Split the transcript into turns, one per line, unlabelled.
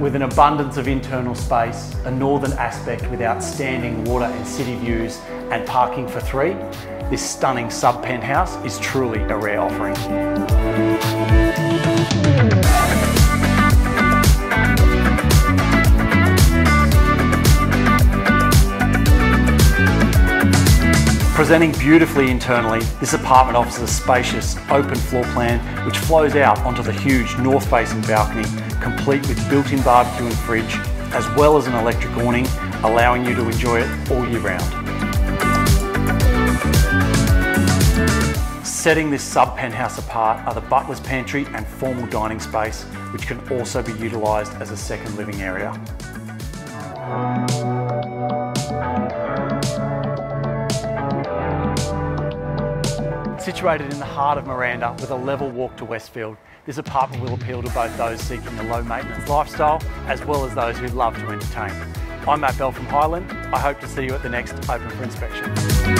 With an abundance of internal space, a northern aspect with outstanding water and city views and parking for three, this stunning sub penthouse is truly a rare offering. Presenting beautifully internally, this apartment offers a spacious, open floor plan which flows out onto the huge north-facing balcony, complete with built-in barbecue and fridge, as well as an electric awning, allowing you to enjoy it all year round. Setting this sub-penthouse apart are the butler's pantry and formal dining space, which can also be utilised as a second living area. Situated in the heart of Miranda with a level walk to Westfield, this apartment will appeal to both those seeking a low maintenance lifestyle as well as those who love to entertain. I'm Matt Bell from Highland. I hope to see you at the next Open for Inspection.